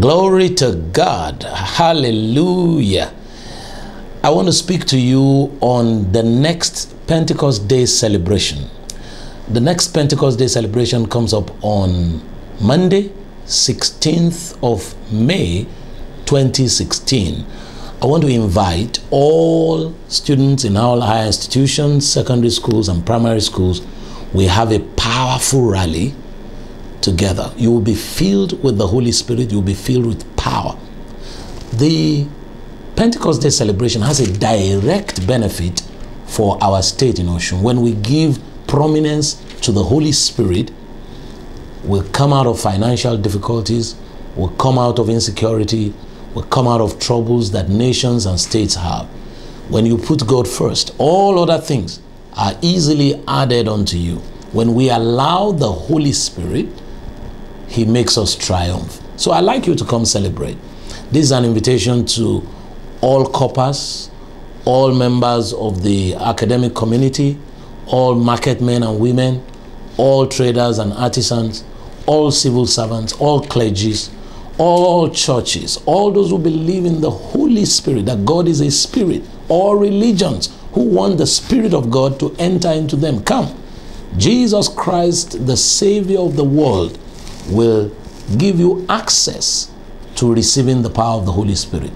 Glory to God. Hallelujah. I want to speak to you on the next Pentecost Day celebration. The next Pentecost Day celebration comes up on Monday, 16th of May, 2016. I want to invite all students in all higher institutions, secondary schools, and primary schools. We have a powerful rally together. You will be filled with the Holy Spirit, you will be filled with power. The Pentecost Day celebration has a direct benefit for our state in Osun. When we give prominence to the Holy Spirit, we'll come out of financial difficulties, we'll come out of insecurity, we'll come out of troubles that nations and states have. When you put God first, all other things are easily added unto you. When we allow the Holy Spirit, he makes us triumph. So I'd like you to come celebrate. This is an invitation to all corpers, all members of the academic community, all market men and women, all traders and artisans, all civil servants, all clergies, all churches, all those who believe in the Holy Spirit, that God is a spirit, all religions who want the Spirit of God to enter into them. Come. Jesus Christ, the Savior of the world, will give you access to receiving the power of the Holy Spirit.